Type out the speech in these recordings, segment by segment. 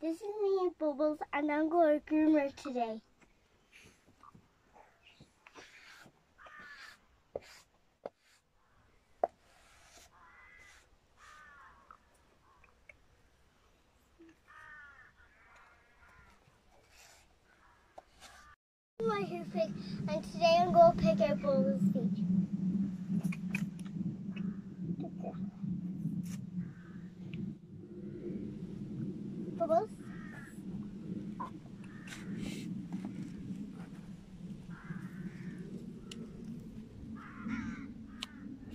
This is me Bubbles, and I'm going to groom her today. My hair pick, and today I'm going to pick out Bubbles' feet. Bubbles?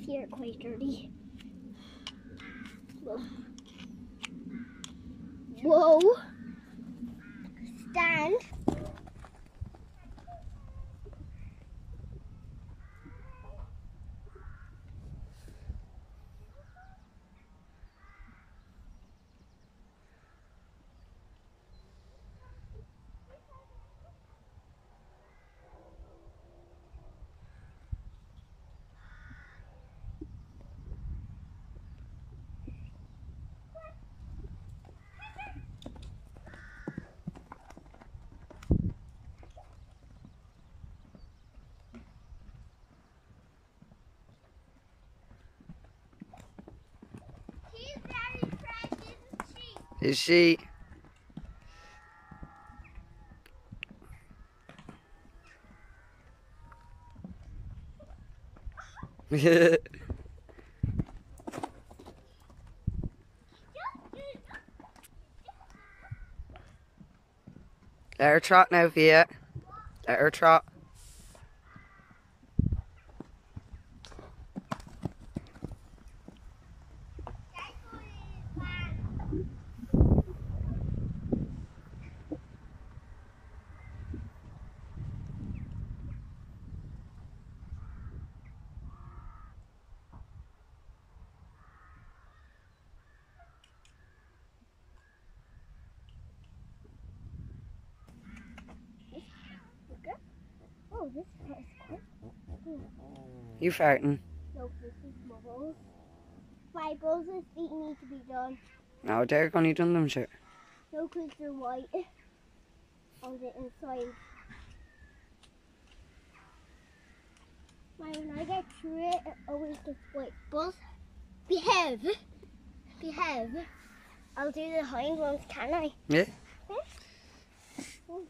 Feet are quite dirty. Whoa. Whoa. Stand. Is she? Let her trot now, Fiadh. Let her trot. Oh. You farting? No, this is Bubbles. My Bubbles' feet need to be done. No, Derek only done them, sure. No, because they're white on the inside. My, when I get through it, it always gets white. Buzz, behave. Behave. I'll do the hind ones, can I? Yeah. Hmm.